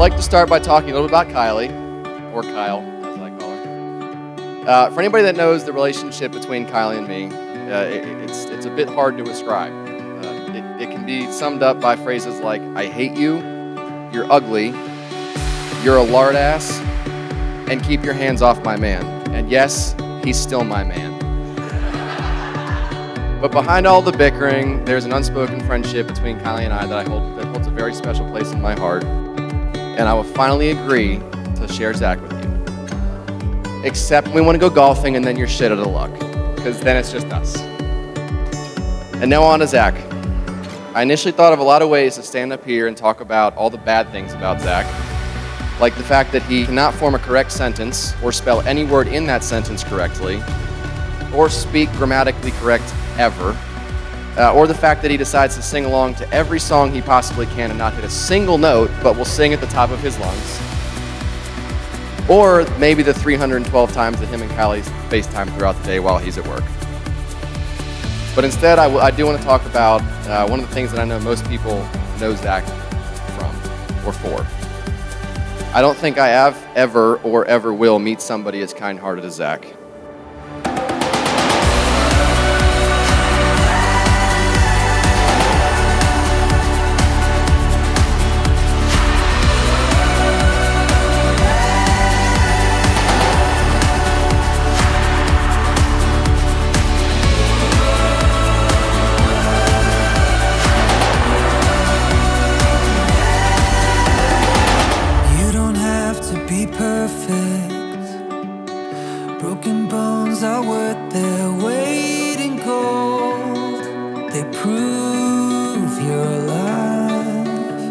like to start by talking a little bit about Kylie, or Kyle, as I call her. Uh, for anybody that knows the relationship between Kylie and me, uh, it, it's, it's a bit hard to describe. Uh, it, it can be summed up by phrases like, I hate you, you're ugly, you're a lard ass, and keep your hands off my man. And yes, he's still my man. But behind all the bickering, there's an unspoken friendship between Kylie and I that I hold that holds a very special place in my heart. And I will finally agree to share Zach with you. Except we want to go golfing and then you're shit out of luck. Because then it's just us. And now on to Zach. I initially thought of a lot of ways to stand up here and talk about all the bad things about Zach. Like the fact that he cannot form a correct sentence or spell any word in that sentence correctly, or speak grammatically correct ever, uh, or the fact that he decides to sing along to every song he possibly can and not hit a single note, but will sing at the top of his lungs. Or maybe the 312 times that him and Kylie FaceTime throughout the day while he's at work. But instead, I, I do want to talk about uh, one of the things that I know most people know Zach from or for. I don't think I have ever or ever will meet somebody as kind hearted as Zach. Be perfect. Broken bones are worth their weight in gold. They prove you're alive.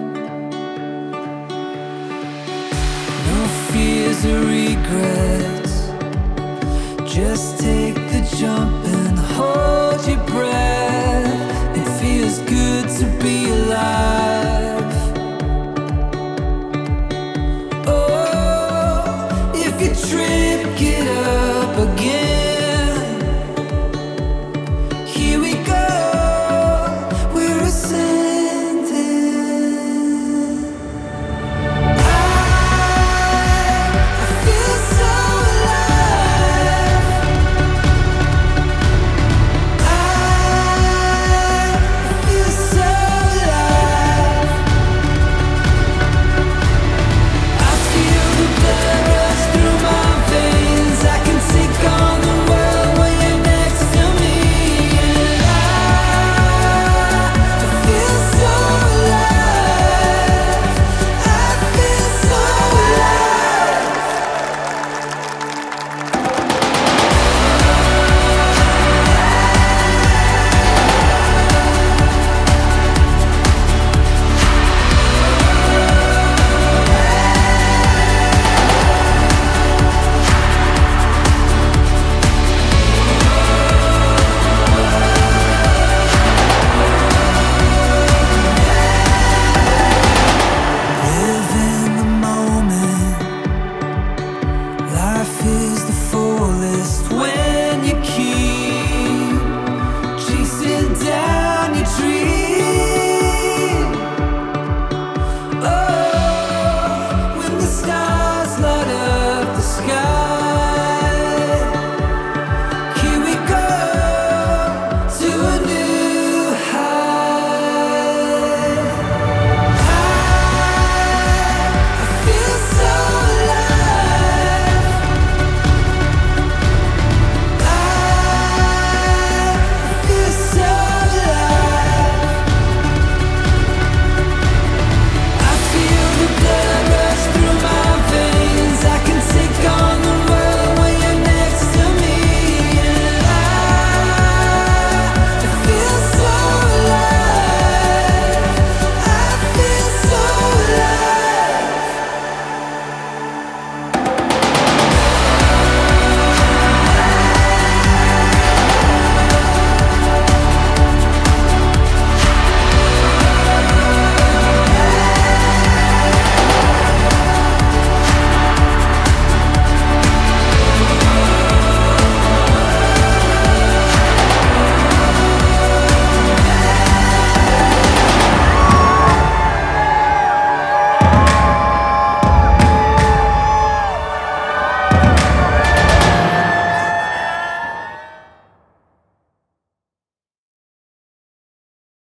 No fears or regrets. Just take the jump